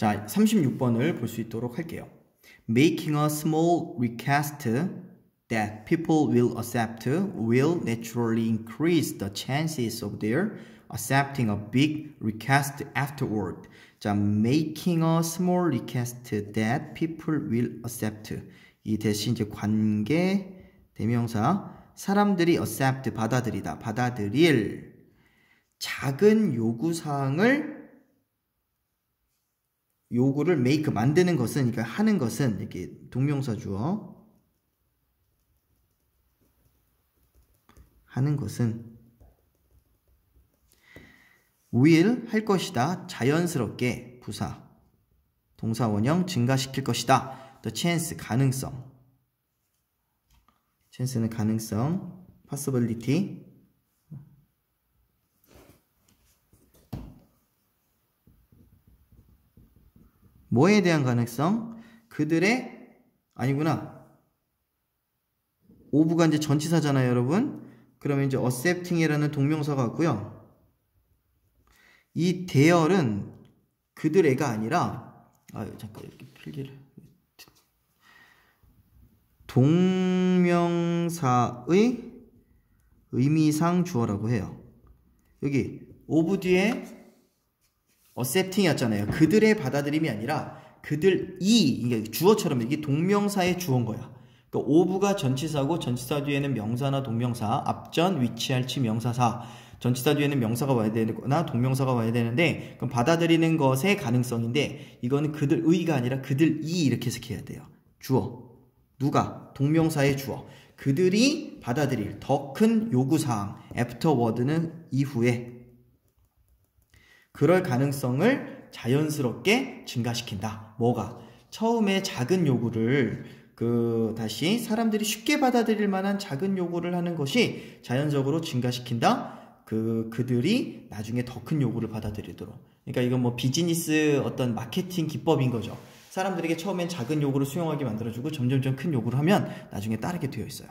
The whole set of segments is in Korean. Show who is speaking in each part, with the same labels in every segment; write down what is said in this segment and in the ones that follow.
Speaker 1: 자, 36번을 볼 수 있도록 할게요. Making a small request that people will accept will naturally increase the chances of their accepting a big request afterward. 자, making a small request that people will accept. 이 대신 이제 관계 대명사 사람들이 accept 받아들이다 받아들일 작은 요구 사항을 요구를 make 만드는 것은 그러니까 하는 것은 이렇게 동명사 주어. 하는 것은 will 할 것이다. 자연스럽게 부사. 동사 원형 증가시킬 것이다. the chance 가능성. chance는 가능성. possibility 뭐에 대한 가능성? 그들의 아니구나. 오브가 이제 전치사잖아요, 여러분. 그러면 이제 accepting이라는 동명사가 왔고요. 이 대열은 그들애가 아니라 아 잠깐 이렇게 필기를 동명사의 의미상 주어라고 해요. 여기 of 뒤에 accepting이었잖아요. 그들의 받아들임이 아니라 그들이 이게 주어처럼 이게 동명사의 주어인 거야. 그러니까 of가 전치사고 전치사 뒤에는 명사나 동명사, 앞전, 위치할 치 명사사, 전치사 뒤에는 명사가 와야 되거나 동명사가 와야 되는데 그럼 받아들이는 것의 가능성인데 이거는 그들의가 아니라 그들이 이렇게 해석해야 돼요. 주어. 누가? 동명사의 주어. 그들이 받아들일 더 큰 요구사항, afterward는 이후에 그럴 가능성을 자연스럽게 증가시킨다. 뭐가? 처음에 작은 요구를 그 다시 사람들이 쉽게 받아들일 만한 작은 요구를 하는 것이 자연적으로 증가시킨다. 그 그들이 나중에 더 큰 요구를 받아들이도록. 그러니까 이건 뭐 비즈니스 어떤 마케팅 기법인 거죠. 사람들에게 처음엔 작은 요구를 수용하게 만들어주고 점점점 큰 요구를 하면 나중에 따르게 되어 있어요.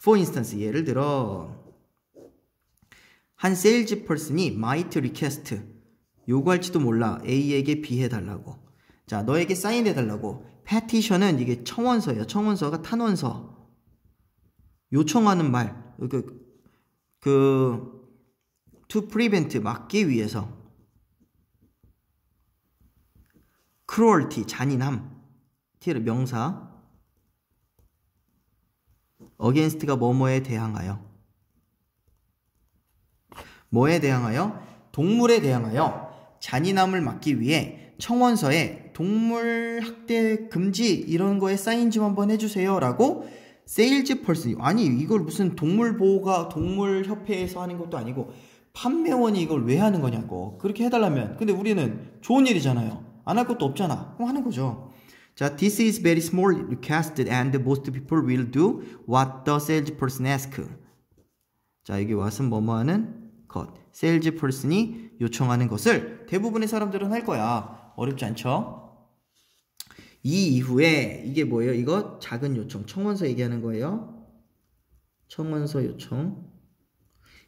Speaker 1: For instance, 예를 들어 한 salesperson이 might request 요구할지도 몰라 A에게 B 해달라고. 자, 너에게 사인해달라고. petition은 이게 청원서예요. 청원서가 탄원서. 요청하는 말. 그, 그, to prevent, 막기 위해서. cruelty, 잔인함. t를 명사. against가 뭐뭐에 대항하여. 뭐에 대항하여? 동물에 대항하여 잔인함을 막기 위해 청원서에 동물 학대 금지 이런 거에 사인 좀 한번 해주세요 라고 salesperson 아니 이걸 무슨 동물 보호가 동물 협회에서 하는 것도 아니고 판매원이 이걸 왜 하는 거냐고. 그렇게 해달라면. 근데 우리는 좋은 일이잖아요. 안 할 것도 없잖아. 그럼 하는 거죠. 자 this is very small request and most people will do what the salesperson ask 자 여기 왓은 뭐뭐 하는 것. 펄슨이 요청하는 것을 대부분의 사람들은 할 거야. 어렵지 않죠? 이 이후에 이게 뭐예요? 이거 작은 요청. 청원서 얘기하는 거예요. 청원서 요청.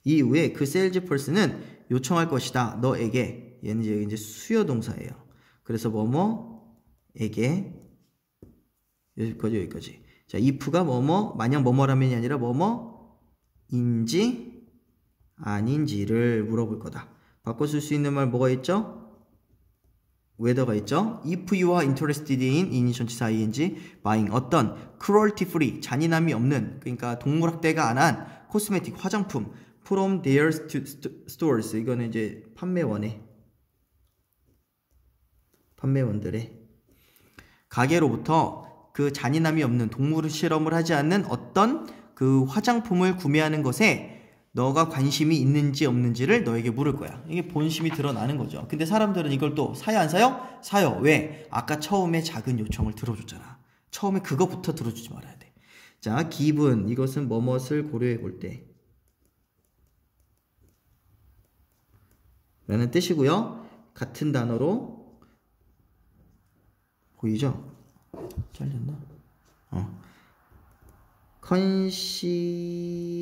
Speaker 1: 이 이후에 그 세일즈 펄슨은 요청할 것이다. 너에게. 얘는 이제, 이제 수요 동사예요. 그래서 뭐뭐에게 여기까지 여기까지. 자, if가 뭐뭐 만약 뭐뭐라면이 아니라 뭐뭐인지 아닌지를 물어볼 거다. 바꿔 쓸 수 있는 말 뭐가 있죠? whether가 있죠. if you are interested in in이 전치사 ing buying. 어떤? Cruelty free. 잔인함이 없는. 그러니까 동물 학대가 안 한 코스메틱 화장품. From their stores. 이거는 이제 판매원의 판매원들의 가게로부터 그 잔인함이 없는 동물 실험을 하지 않는 어떤 그 화장품을 구매하는 것에 너가 관심이 있는지 없는지를 너에게 물을 거야. 이게 본심이 드러나는 거죠. 근데 사람들은 이걸 또 사요 안 사요? 사요. 왜? 아까 처음에 작은 요청을 들어줬잖아. 처음에 그거부터 들어주지 말아야 돼. 자, 기분 이것은 뭐뭇을 고려해 볼 때. 라는 뜻이고요. 같은 단어로 보이죠? 잘렸나? 어.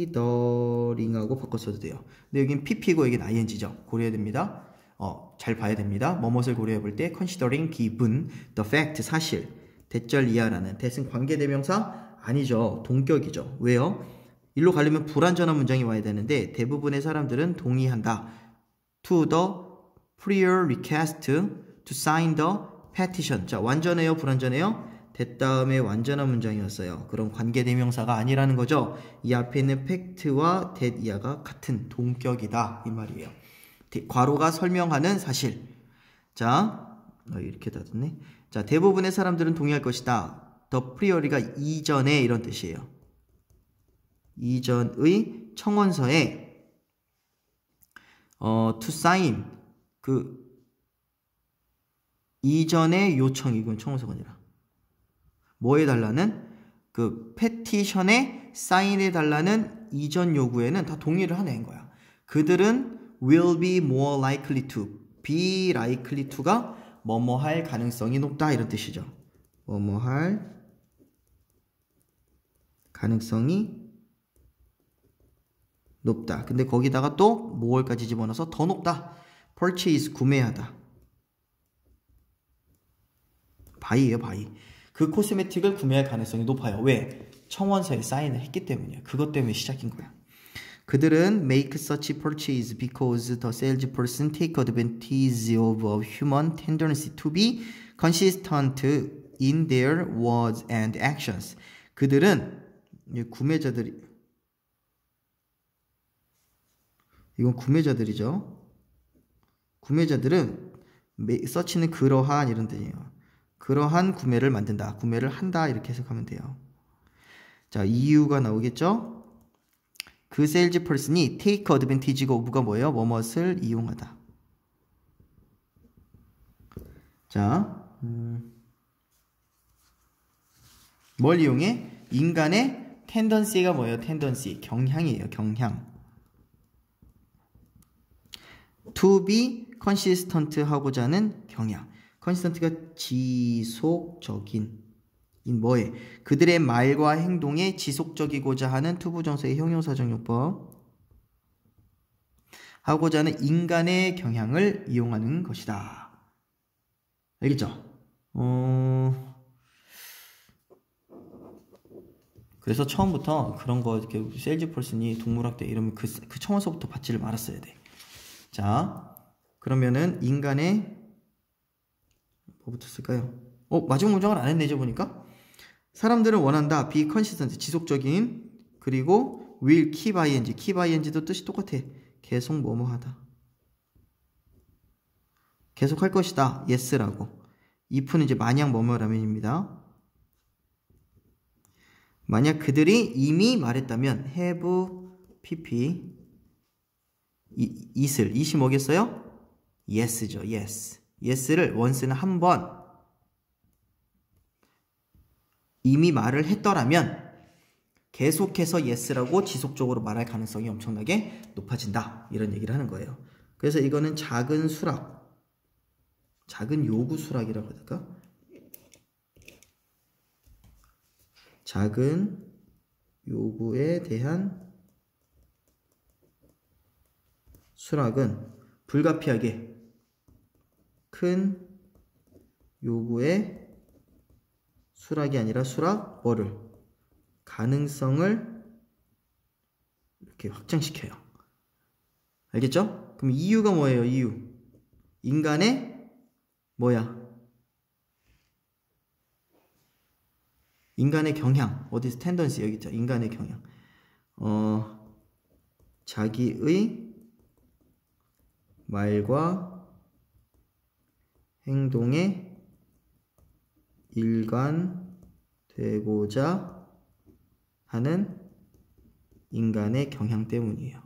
Speaker 1: 컨시더링하고 바꿔 써도 돼요. 근데 여긴 pp고 여긴 ing죠. 고려해야 됩니다. 어, 잘 봐야 됩니다. 뭐뭇을 고려해 볼 때 considering 기분, the fact 사실, 대절 이하라는 대승 관계 대명사 아니죠. 동격이죠. 왜요? 일로 가려면 불완전한 문장이 와야 되는데 대부분의 사람들은 동의한다. to the prior request to sign the petition. 자, 완전해요, 불완전해요? that 다음에 완전한 문장이었어요. 그럼 관계대명사가 아니라는 거죠. 이 앞에 있는 fact와 that 이하가 같은 동격이다 이 말이에요. 괄호가 설명하는 사실. 자, 어, 이렇게 닫았네. 자, 대부분의 사람들은 동의할 것이다. the prior가 이전에 이런 뜻이에요. 이전의 청원서에 어, to sign 그 이전의 요청 이건 청원서가 아니라 뭐 해달라는 그 페티션에 사인해 달라는 이전 요구에는 다 동의를 하는 거야. 그들은 will be more likely to be likely to가 뭐뭐 할 가능성이 높다 이런 뜻이죠. 뭐뭐 할 가능성이 높다. 근데 거기다가 또 more까지 집어넣어서 더 높다. purchase 구매하다. buy예요, buy. 그 cosmetic을 구매할 가능성이 높아요. 왜? 청원서에 사인을 했기 때문이야. 그것 때문에 시작인 거야. 그들은 make such purchase because the salesperson take advantage of a human tendency to be consistent in their words and actions. 그들은 구매자들이 이건 구매자들이죠. 구매자들은 such는 그러한 이런 뜻이에요. 그러한 구매를 만든다. 구매를 한다. 이렇게 해석하면 돼요. 자, 이유가 나오겠죠? 그 salesperson이 take advantage가 of가 뭐예요? 뭐뭇을 이용하다. 자, 음, 뭘 이용해? 인간의 tendency가 뭐예요? tendency 경향이에요. 경향. to be consistent 하고자 하는 경향. Consistent가 지속적인 인 뭐에 그들의 말과 행동에 지속적이고자 하는 투부정사의 형용사적용법 하고자 하는 인간의 경향을 이용하는 것이다. 알겠죠? 어... 그래서 처음부터 그런 거 이렇게 셀즈 펄슨이 동물학대 이러면 그, 그 청원서부터 받지를 말았어야 돼. 자, 그러면은 인간의 뭐부터 쓸까요? 어, 마지막 문장을 안 했네, 저 보니까. 사람들은 원한다. be consistent, 지속적인. 그리고 will keep ing, keep ing도 뜻이 똑같아. 계속 뭐뭐 하다. 계속 할 것이다. yes라고. if는 이제 만약 뭐뭐라면입니다. 만약 그들이 이미 말했다면 have, pp, 이, it을, it이 뭐겠어요? yes죠, yes. Yes를 원스는 한 번 이미 말을 했더라면 계속해서 yes라고 지속적으로 말할 가능성이 엄청나게 높아진다. 이런 얘기를 하는 거예요. 그래서 이거는 작은 수락, 작은 요구 수락이라고 될까? 작은 요구에 대한 수락은 불가피하게 큰 요구에 수락이 아니라 수락 뭐를 가능성을 이렇게 확장시켜요. 알겠죠? 그럼 이유가 뭐예요? 이유. 인간의 뭐야? 인간의 경향. 어디서 텐던시 여기 있죠? 인간의 경향. 어 자기의 말과 행동에 일관되고자 하는 인간의 경향 때문이에요.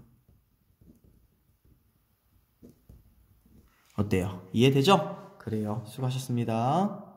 Speaker 1: 어때요? 이해되죠? 그래요. 수고하셨습니다.